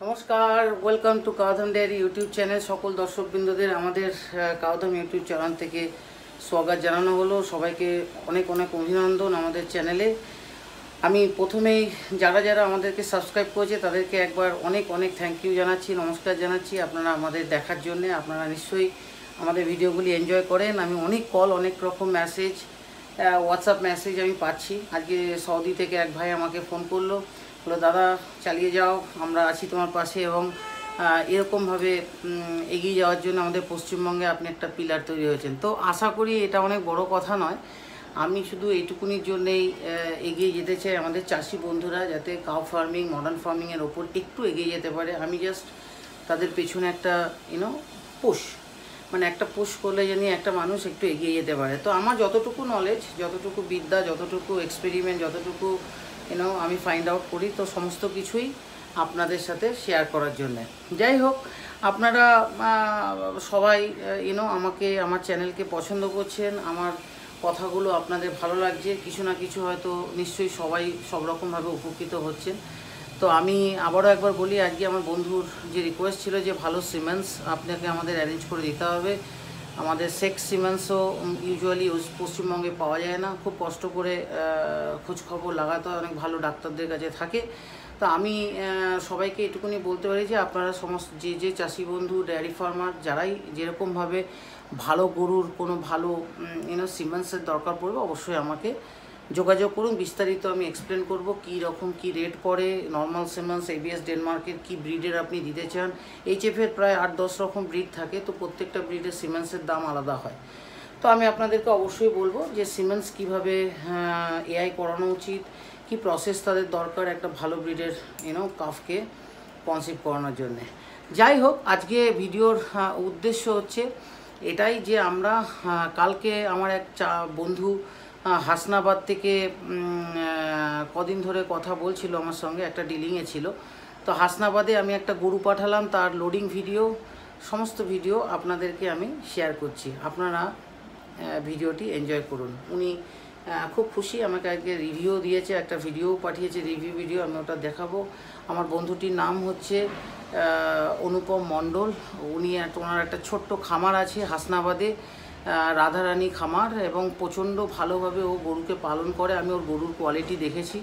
নমস্কার welcome to Kaudham dairy YouTube channel সকল দর্শকবৃন্দদের আমাদের কাউধাম ইউটিউব চ্যানেল থেকে স্বাগত জানানো হলো। সবাইকে অনেক অনেক অভিনন্দন আমাদের চ্যানেলে আমি প্রথমেই, যারা যারা আমাদেরকে সাবস্ক্রাইব করেছে, তাদেরকে একবার অনেক অনেক থ্যাংক ইউ জানাচ্ছি, নমস্কার জানাচ্ছি আপনারা আমাদের দেখার জন্য। আপনারা নিশ্চয়ই আমাদের ভিডিওগুলি এনজয় করেন। আমি অনেক কল অনেক রকম মেসেজ হোয়াটসঅ্যাপ মেসেজ আমি পাচ্ছি। আজকে সৌদি থেকে এক ভাই আমাকে ফোন করল। বলল, দাদা, চালিয়ে যাও, আমরা আছি তোমার পাশে এবং এরকমভাবে এগিয়ে যাওয়ার জন্য আমাদের পশ্চিমবঙ্গে আপনি একটা পিলার তৈরি হয়েছেন। তো আশা করি এটা অনেক বড় কথা নয়। আমি শুধু এইটুকুনির জন্যেই এগিয়ে যেতে চাই আমাদের চাষি বন্ধুরা যাতে কাউ ফার্মিং মডার্ন ফার্মিংয়ের ওপর একটু এগিয়ে যেতে পারে। আমি জাস্ট তাদের পেছনে একটা ইউনো পুশ মানে একটা পুশ করলে জানি একটা মানুষ একটু এগিয়ে যেতে পারে। তো আমার যতটুকু নলেজ যতটুকু বিদ্যা, যতটুকু এক্সপেরিমেন্ট যতটুকু ইউনো আমি ফাইন্ড আউট করি, তো সমস্ত কিছুই আপনাদের সাথে শেয়ার করার জন্যে। যাই হোক, আপনারা সবাই ইউনো আমাকে, আমার চ্যানেলকে পছন্দ করছেন, আমার কথাগুলো আপনাদের ভালো লাগছে, কিছু না কিছু হয়তো নিশ্চয়ই সবাই সব রকমভাবে উপকৃত হচ্ছেন। তো আমি আবারও একবার বলি, আজকে আমার বন্ধুর যে রিকোয়েস্ট ছিল যে ভালো সিমেন্টস আপনাকে আমাদের অ্যারেঞ্জ করে দিতে হবে। আমাদের সেক্স সিমেন্টসও ইউজুয়ালি পশ্চিমবঙ্গে পাওয়া যায় না। খুব কষ্ট করে খোঁজখবর লাগাতে হয়, অনেক ভালো ডাক্তারদের কাছে থাকে। তো আমি সবাইকে এটুকুনি বলতে পারি যে আপনারা সমস্ত, যে যে চাষি বন্ধু ডেয়ারি ফার্মার যারাই যেরকমভাবে ভালো গরুর কোনো ভালো ইউনো সিমেন্টসের দরকার পড়বে, অবশ্যই আমাকে যোগাযোগ করুন, বিস্তারিত আমি এক্সপ্লেন করব কী রকম, কি রেট পড়ে নর্মাল সিমেন্টস এবিএস ডেনমার্কের কি ব্রিডের আপনি দিতে চান। এইচএফের প্রায় আট দশ রকম ব্রিড থাকে, তো প্রত্যেকটা ব্রিডের সিমেন্টসের দাম আলাদা হয়। তো আমি আপনাদেরকে অবশ্যই বলব যে সিমেন্টস কীভাবে এআই করানো উচিত, কি প্রসেস তাদের দরকার একটা ভালো ব্রিডের ইউনো কাফকে কনসিভ করানোর জন্যে। যাই হোক, আজকে ভিডিওর উদ্দেশ্য হচ্ছে এটাই যে আমরা কালকে আমার এক চা, বন্ধু হাসনাবাদ থেকে কদিন ধরে কথা বলছিল আমার সঙ্গে, একটা ডিলিংয়ে ছিল। তো হাসনাবাদে আমি একটা গরু পাঠালাম, তার লোডিং ভিডিও সমস্ত ভিডিও আপনাদেরকে আমি শেয়ার করছি। আপনারা ভিডিওটি এনজয় করুন। উনি খুব খুশি, আমাকে আজকে রিভিউ দিয়েছে, একটা ভিডিও পাঠিয়েছে রিভিউ ভিডিও আমি ওটা দেখাবো। আমার বন্ধুটির নাম হচ্ছে অনুপম মণ্ডল। উনি ওনার একটা ছোট্ট খামার আছে হাসনাবাদে। রাধারানী খামার এবং প্রচণ্ড ভালোভাবে ও গরুকে পালন করে। আমি ওর গরুর কোয়ালিটি দেখেছি।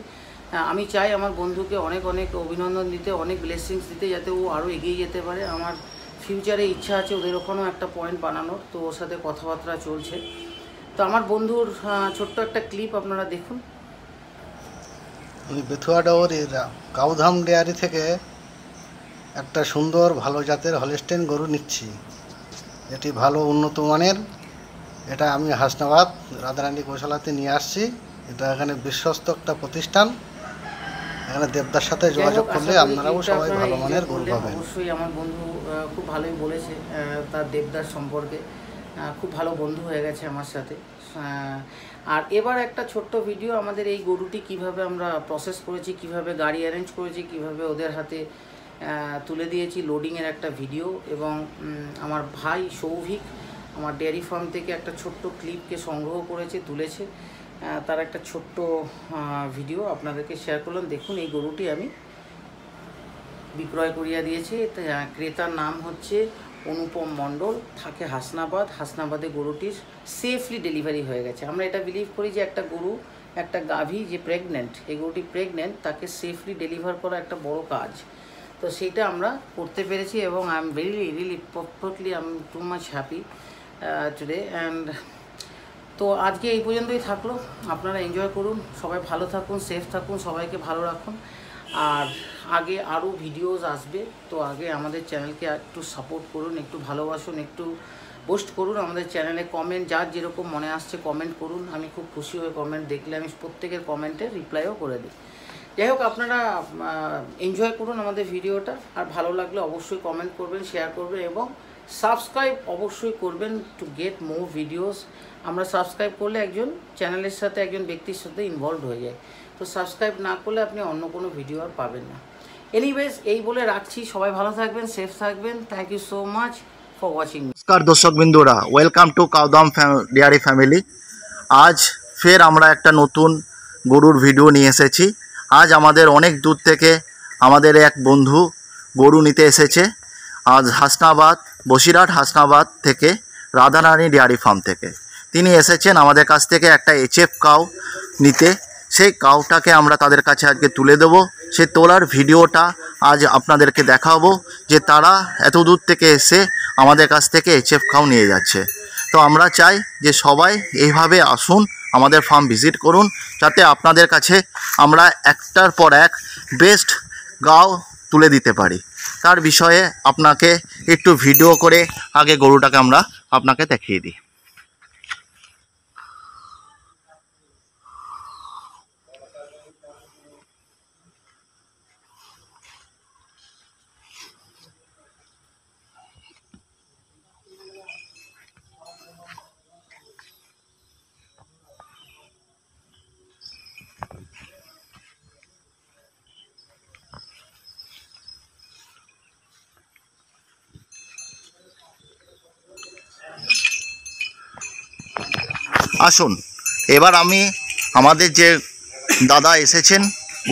আমি চাই আমার বন্ধুকে অনেক অনেক অভিনন্দন দিতে, অনেক ব্লেসিংস দিতে যাতে ও আরও এগিয়ে যেতে পারে। আমার ফিউচারে ইচ্ছা আছে ওদের ওখানেও একটা পয়েন্ট বানানোর, তো ওর সাথে কথাবার্তা চলছে। তো আমার বন্ধুর ছোট্ট একটা ক্লিপ আপনারা দেখুন। আমি বেথুয়া ডাওয়ারির কাউধাম ডেয়ারি থেকে একটা সুন্দর, ভালো জাতের হলিস্টেন গরু নিচ্ছি। এটি ভালো, উন্নত মানের। এটা আমি হাসনাবাদ রাধারানী গোশালাতে নিয়ে আসছি। এটা এখানে বিশ্বস্ত একটা প্রতিষ্ঠান। এখানে দেবদার সাথে যোগাযোগ করলে আপনারাও সবাই ভালো মানের গরু। পাবেন। অবশ্যই আমার বন্ধু খুব ভালোই বলেছে তার দেবদার সম্পর্কে। খুব ভালো বন্ধু হয়ে গেছে আমার সাথে। আর এবার একটা ছোট্ট ভিডিও আমাদের এই গরুটি কীভাবে আমরা প্রসেস করেছি কীভাবে গাড়ি অ্যারেঞ্জ করেছি কীভাবে ওদের হাতে তুলে দিয়েছি লোডিংয়ের একটা ভিডিও এবং আমার ভাই সৌভিক আমার ডেয়ারি ফার্ম থেকে একটা ছোট্ট ক্লিপকে সংগ্রহ করেছে, তুলেছে। তার একটা ছোট্ট ভিডিও আপনাদেরকে শেয়ার করলাম। দেখুন, এই গরুটি আমি বিক্রয় করিয়া দিয়েছে। ক্রেতার নাম হচ্ছে অনুপম মণ্ডল, থাকে হাসনাবাদ। হাসনাবাদে গরুটির সেফলি ডেলিভারি হয়ে গেছে। আমরা এটা বিলিভ করি যে একটা গরু, একটা গাভী যে প্রেগনেন্ট এই গরুটি প্রেগনেন্ট তাকে সেফলি ডেলিভার করা একটা বড় কাজ। তো সেইটা আমরা করতে পেরেছি এবং I am very really perfectly I am too much happy today and তো আজকে এই পর্যন্তই থাকল। আপনারা এনজয় করুন, সবাই ভালো থাকুন সেফ থাকুন, সবাইকে ভালো রাখুন। আর আগে আরও ভিডিওস আসবে, তো আগে আমাদের চ্যানেলকে একটু সাপোর্ট করুন, একটু ভালোবাসুন, একটু পোস্ট করুন আমাদের চ্যানেলে কমেন্ট যার যেরকম মনে আসছে কমেন্ট করুন। আমি খুব খুশি হয়ে কমেন্ট দেখলে আমি প্রত্যেকের কমেন্টে রিপ্লাইও করে দিই। যাই হোক, আপনারা এনজয় করুন আমাদের ভিডিওটা আর ভালো লাগলে অবশ্যই কমেন্ট করবেন শেয়ার করবেন এবং সাবস্ক্রাইব অবশ্যই করবেন টু গেট মোর ভিডিওস আমরা সাবস্ক্রাইব করলে একজন চ্যানেলের সাথে একজন ব্যক্তির সাথে ইনভলভ হয়ে যায়। তো সাবস্ক্রাইব না করলে আপনি অন্য কোনো ভিডিও আর পাবেন না। এনিওয়েজ এই বলে রাখছি। সবাই ভালো থাকবেন সেফ থাকবেন। Thank you so much for watching নমস্কার দর্শক বিন্দুরা। Welcome to Kaudham dairy family আজ ফের আমরা একটা নতুন গরুর ভিডিও নিয়ে এসেছি। আজ আমাদের অনেক দূর থেকে আমাদের এক বন্ধু গরু নিতে এসেছে। আজ হাসনাবাদ, বসিরহাট হাসনাবাদ থেকে রাধারানী ডেয়ারি ফার্ম থেকে। তিনি এসেছেন আমাদের কাছ থেকে একটা এইচএফ কাউ নিতে। সেই কাউটাকে আমরা তাদের কাছে আজকে তুলে দেবো। সেই তোলার ভিডিওটা আজ আপনাদেরকে দেখাবো যে তারা এত দূর থেকে এসে আমাদের কাছ থেকে এইচএফ কাউ নিয়ে যাচ্ছে। তো আমরা চাই যে সবাই এইভাবে আসুন, আমাদের ফার্ম ভিজিট করুন, যাতে আপনাদের কাছে আমরা একটার পর এক বেস্ট গাও তুলে দিতে পারি। তার বিষয়ে আপনাকে একটু ভিডিও করে আগে গরুটাকে আমরা আপনাকে দেখিয়ে দিই। আসুন। এবার আমি আমাদের যে দাদা এসেছেন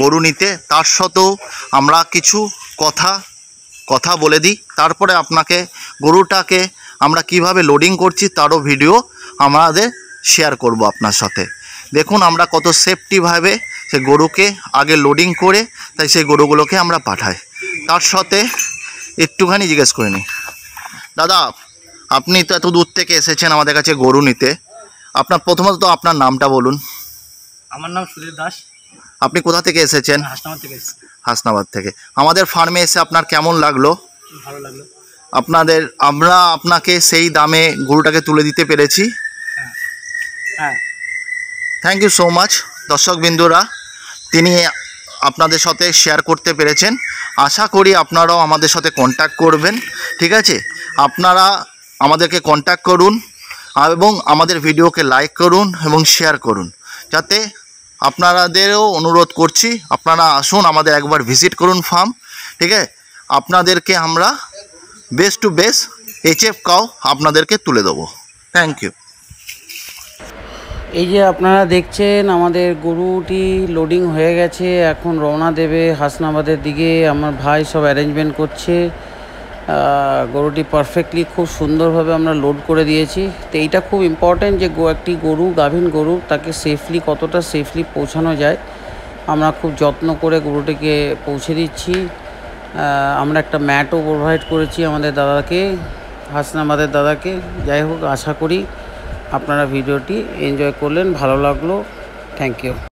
গরু নিতে, তার সাথেও আমরা কিছু কথা কথা বলে দিই। তারপরে আপনাকে গরুটাকে আমরা কীভাবে লোডিং করছি, তারও ভিডিও আমাদের শেয়ার করব আপনার সাথে। দেখুন আমরা কত সেফটিভাবে সে গরুকে আগে লোডিং করে, তাই সেই গরুগুলোকে আমরা পাঠাই। তার সাথে একটুখানি জিজ্ঞেস করে নিই। দাদা, আপনি তো এত দূর থেকে এসেছেন আমাদের কাছে গরু নিতে। আপনার প্রথমত তো আপনার নামটা বলুন। আমার নাম সুধীর দাস। আপনি কোথা থেকে এসেছেন? হাসনাবাদ থেকে হাসনাবাদ থেকে। আমাদের ফার্মে এসে আপনার কেমন লাগল? ভালো লাগল। আপনাদের আমরা আপনাকে সেই দামে গরুটাকে তুলে দিতে পেরেছি। হ্যাঁ থ্যাংক ইউ সো মাচ দর্শক বিন্দুরা। তিনি আপনাদের সাথে শেয়ার করতে পেরেছেন। আশা করি আপনারাও আমাদের সাথে কন্ট্যাক্ট করবেন। ঠিক আছে? আপনারা আমাদেরকে কন্ট্যাক্ট করুন। এবং আমাদের ভিডিওকে লাইক করুন এবং শেয়ার করুন। যাতে আপনাদেরও অনুরোধ করছি, আপনারা আসুন আমাদের একবার ভিজিট করুন ফার্ম ঠিক আছে? আপনাদেরকে আমরা বেস্ট টু বেস্ট এইচএফ কাও আপনাদেরকে তুলে দেবো। থ্যাংক ইউ এই যে আপনারা দেখছেন, আমাদের গরুটি লোডিং হয়ে গেছে, এখন রওনা দেবে হাসনাবাদের দিকে। আমার ভাই সব অ্যারেঞ্জমেন্ট করছে। গরুটি পারফেক্টলি খুব সুন্দরভাবে আমরা লোড করে দিয়েছি। তো এইটা খুব ইম্পর্ট্যান্ট যে গো একটি গরু গাভীন গরু, তাকে সেফলি কতটা সেফলি পৌঁছানো যায়, আমরা খুব যত্ন করে গরুটিকে পৌঁছে দিচ্ছি। আমরা একটা ম্যাটও প্রোভাইড করেছি আমাদের দাদাকে, হাসনাবাদের দাদাকে। যাই হোক, আশা করি আপনারা ভিডিওটি এনজয় করলেন, ভালো লাগল। Thank you